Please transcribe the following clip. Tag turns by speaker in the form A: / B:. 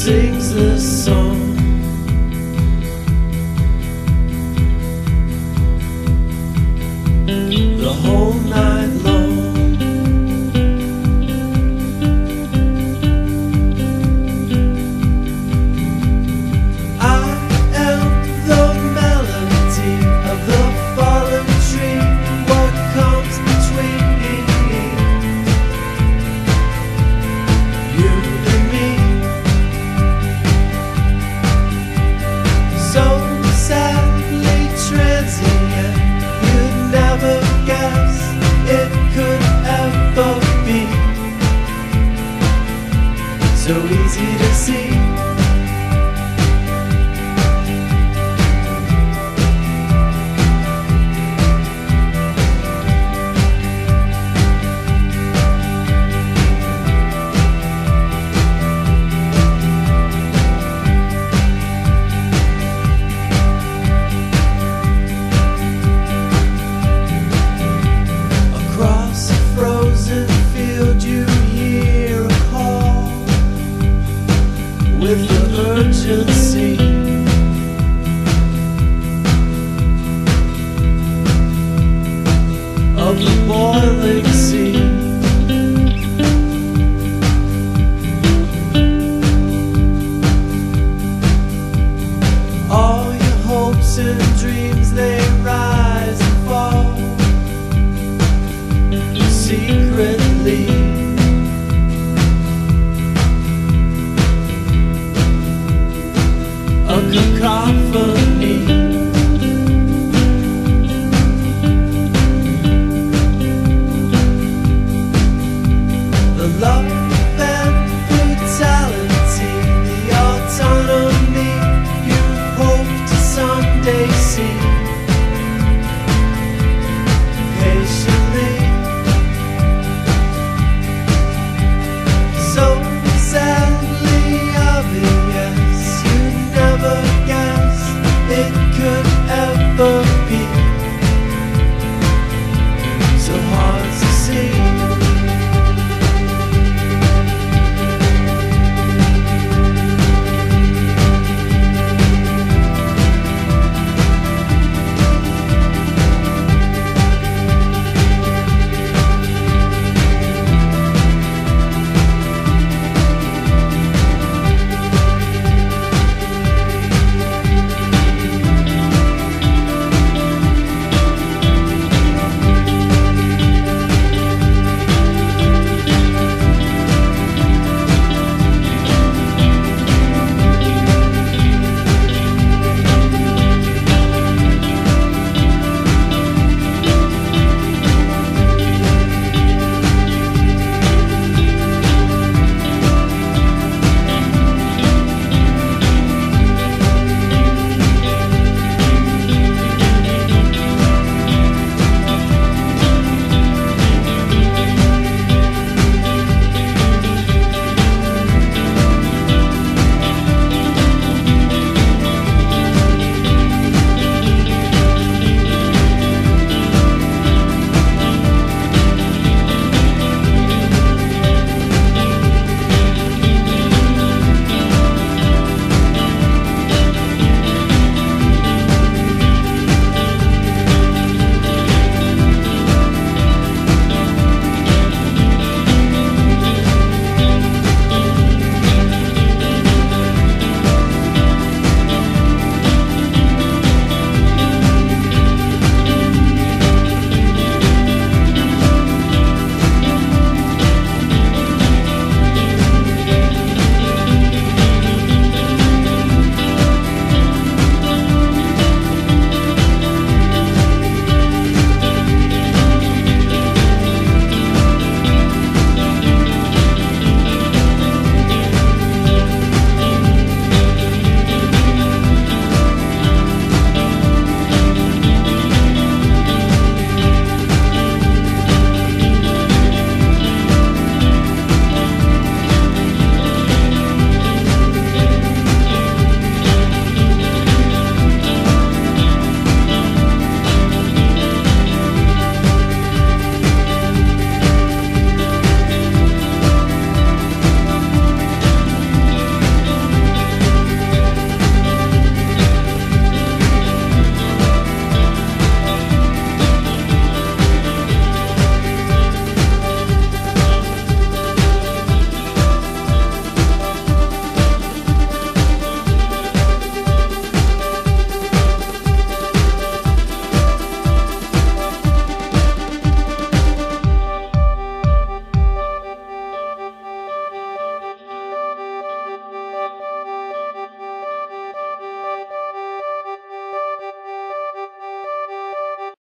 A: sings this song. emergency. Of the boiling sea. All your hopes and dreams. the coffee.